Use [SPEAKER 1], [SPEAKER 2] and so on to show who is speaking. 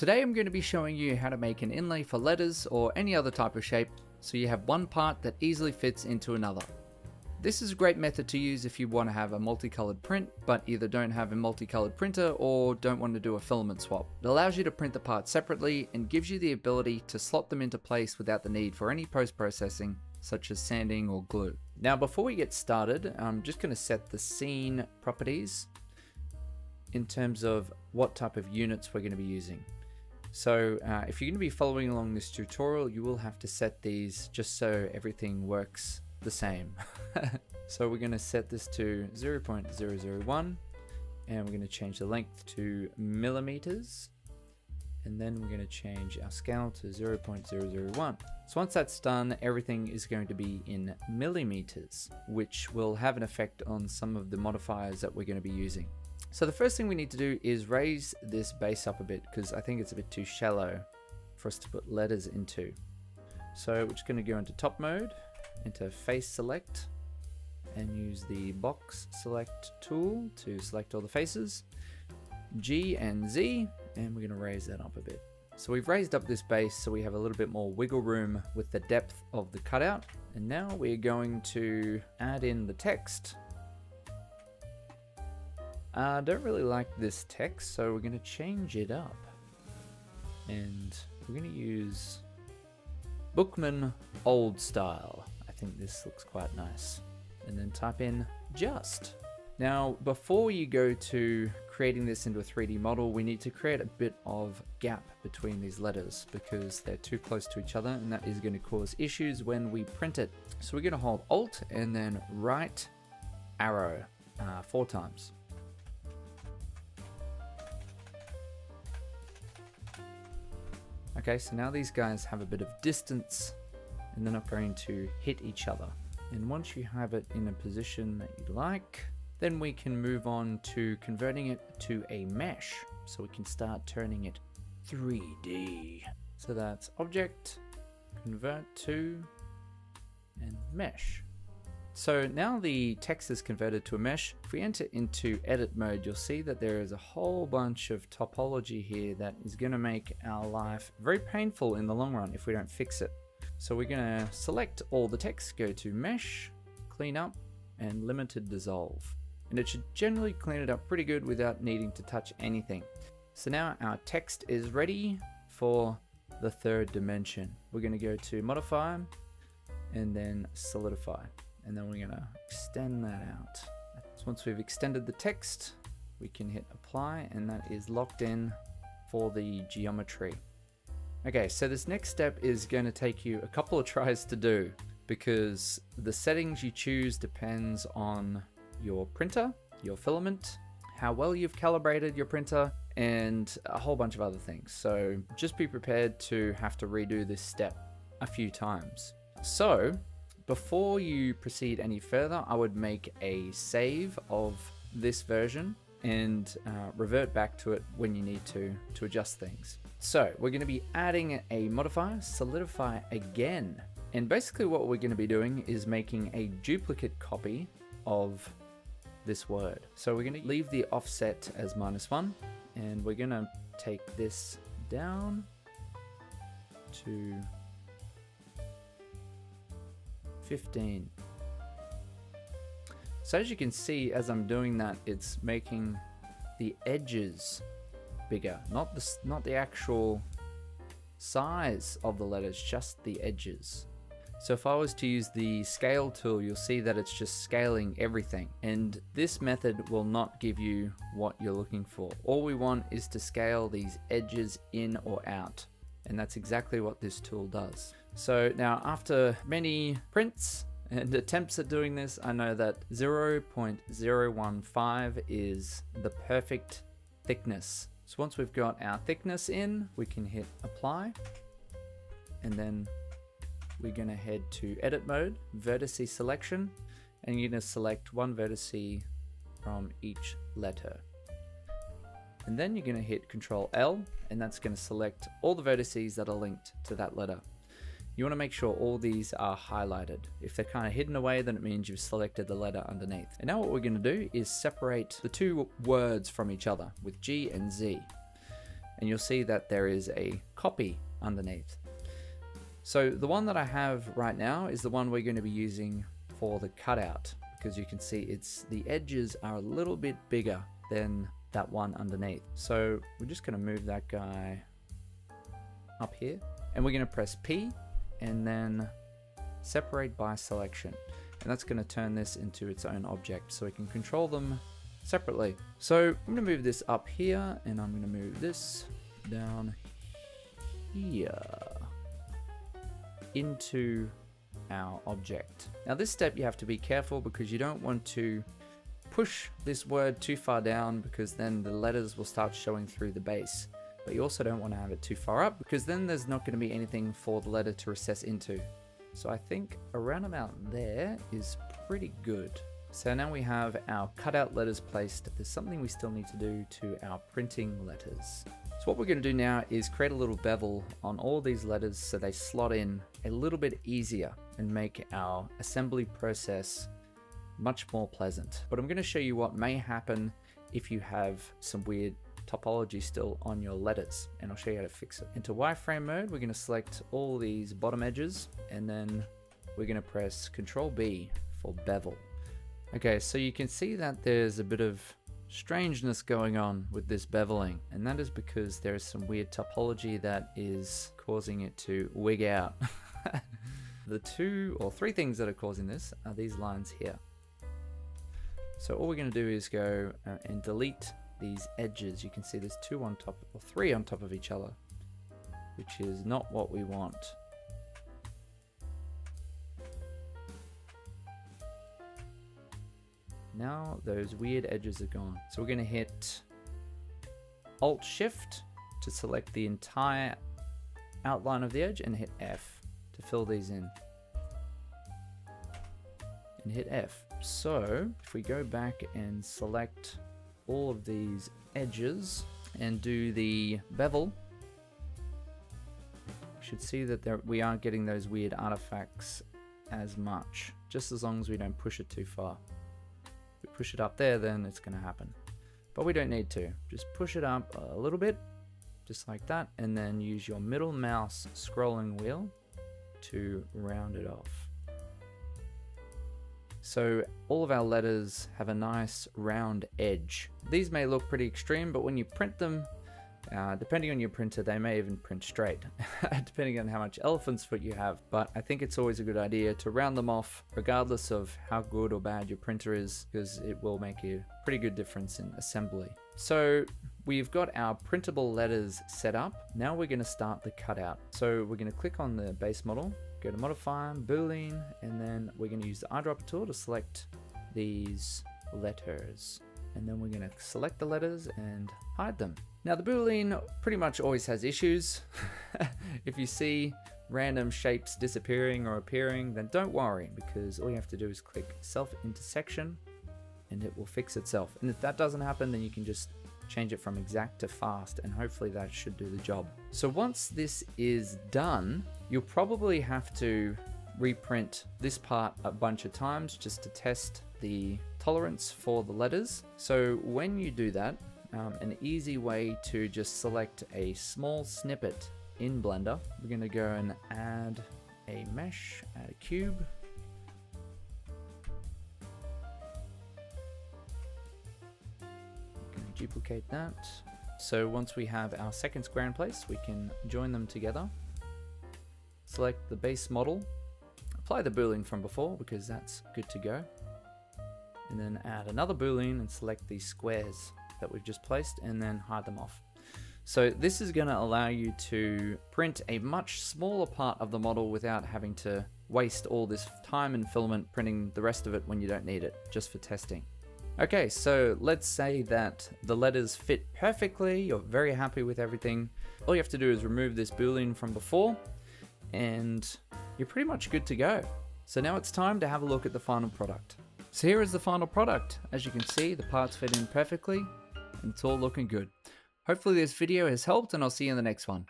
[SPEAKER 1] Today I'm going to be showing you how to make an inlay for letters or any other type of shape so you have one part that easily fits into another. This is a great method to use if you want to have a multicolored print but either don't have a multicolored printer or don't want to do a filament swap. It allows you to print the parts separately and gives you the ability to slot them into place without the need for any post-processing such as sanding or glue. Now before we get started, I'm just going to set the scene properties in terms of what type of units we're going to be using. So uh, if you're going to be following along this tutorial, you will have to set these just so everything works the same. so we're going to set this to 0.001 and we're going to change the length to millimeters and then we're going to change our scale to 0.001. So once that's done, everything is going to be in millimeters, which will have an effect on some of the modifiers that we're going to be using. So the first thing we need to do is raise this base up a bit because I think it's a bit too shallow for us to put letters into. So we're just going to go into top mode into face select and use the box select tool to select all the faces. G and Z and we're going to raise that up a bit. So we've raised up this base so we have a little bit more wiggle room with the depth of the cutout. And now we're going to add in the text. I uh, don't really like this text, so we're going to change it up. And we're going to use Bookman Old Style I think this looks quite nice. And then type in just. Now, before you go to creating this into a 3D model, we need to create a bit of gap between these letters because they're too close to each other and that is going to cause issues when we print it. So we're going to hold Alt and then right arrow uh, four times. Okay, so now these guys have a bit of distance and they're not going to hit each other. And once you have it in a position that you like, then we can move on to converting it to a mesh so we can start turning it 3D. So that's object, convert to, and mesh. So now the text is converted to a mesh. If we enter into edit mode, you'll see that there is a whole bunch of topology here that is going to make our life very painful in the long run if we don't fix it. So we're going to select all the text, go to Mesh, Clean Up, and Limited Dissolve. And it should generally clean it up pretty good without needing to touch anything. So now our text is ready for the third dimension. We're going to go to Modify and then Solidify. And then we're going to extend that out. So once we've extended the text, we can hit Apply and that is locked in for the geometry. Okay, so this next step is going to take you a couple of tries to do because the settings you choose depends on your printer, your filament, how well you've calibrated your printer, and a whole bunch of other things. So just be prepared to have to redo this step a few times. So before you proceed any further, I would make a save of this version and uh, revert back to it when you need to to adjust things. So we're going to be adding a modifier, solidify again. And basically what we're going to be doing is making a duplicate copy of this word. So we're going to leave the offset as minus one and we're going to take this down to 15. So as you can see, as I'm doing that, it's making the edges bigger, not the, not the actual size of the letters, just the edges. So if I was to use the scale tool, you'll see that it's just scaling everything. And this method will not give you what you're looking for. All we want is to scale these edges in or out. And that's exactly what this tool does. So now after many prints, and attempts at doing this, I know that 0.015 is the perfect thickness. So once we've got our thickness in, we can hit apply and then we're gonna head to edit mode, vertice selection, and you're gonna select one vertice from each letter. And then you're gonna hit Control L and that's gonna select all the vertices that are linked to that letter you want to make sure all these are highlighted. If they're kind of hidden away, then it means you've selected the letter underneath. And now what we're going to do is separate the two words from each other with G and Z. and you'll see that there is a copy underneath. So the one that I have right now is the one we're going to be using for the cutout because you can see it's the edges are a little bit bigger than that one underneath. So we're just going to move that guy up here and we're going to press P and then separate by selection and that's going to turn this into its own object so we can control them separately. So I'm going to move this up here and I'm going to move this down here into our object. Now this step you have to be careful because you don't want to push this word too far down because then the letters will start showing through the base. But you also don't want to have it too far up because then there's not going to be anything for the letter to recess into. So I think around about there is pretty good. So now we have our cutout letters placed. There's something we still need to do to our printing letters. So what we're going to do now is create a little bevel on all these letters so they slot in a little bit easier and make our assembly process much more pleasant. But I'm going to show you what may happen if you have some weird topology still on your letters and I'll show you how to fix it. Into wireframe mode we're going to select all these bottom edges and then we're going to press Control B for bevel. Okay so you can see that there's a bit of strangeness going on with this beveling and that is because there is some weird topology that is causing it to wig out. the two or three things that are causing this are these lines here. So all we're going to do is go uh, and delete these edges. You can see there's two on top, or three on top of each other, which is not what we want. Now those weird edges are gone. So we're going to hit Alt Shift to select the entire outline of the edge and hit F to fill these in. And hit F. So if we go back and select all of these edges and do the bevel, we should see that there, we aren't getting those weird artifacts as much, just as long as we don't push it too far. If we push it up there, then it's going to happen. But we don't need to. Just push it up a little bit, just like that, and then use your middle mouse scrolling wheel to round it off. So all of our letters have a nice round edge. These may look pretty extreme, but when you print them, uh, depending on your printer, they may even print straight, depending on how much elephant's foot you have. But I think it's always a good idea to round them off, regardless of how good or bad your printer is, because it will make a pretty good difference in assembly. So we've got our printable letters set up. Now we're going to start the cutout. So we're going to click on the base model, go to modify, boolean, and then we're going to use the eyedropper tool to select these letters. And then we're going to select the letters and hide them. Now the boolean pretty much always has issues. if you see random shapes disappearing or appearing, then don't worry because all you have to do is click self intersection and it will fix itself. And if that doesn't happen, then you can just change it from exact to fast and hopefully that should do the job. So once this is done, you'll probably have to reprint this part a bunch of times just to test the tolerance for the letters. So when you do that, um, an easy way to just select a small snippet in Blender, we're going to go and add a mesh, add a cube, duplicate that. So once we have our second square in place, we can join them together. Select the base model, apply the boolean from before because that's good to go. And then add another boolean and select these squares that we've just placed and then hide them off. So this is going to allow you to print a much smaller part of the model without having to waste all this time and filament printing the rest of it when you don't need it, just for testing. Okay, so let's say that the letters fit perfectly, you're very happy with everything. All you have to do is remove this boolean from before, and you're pretty much good to go. So now it's time to have a look at the final product. So here is the final product. As you can see, the parts fit in perfectly, and it's all looking good. Hopefully this video has helped, and I'll see you in the next one.